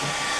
you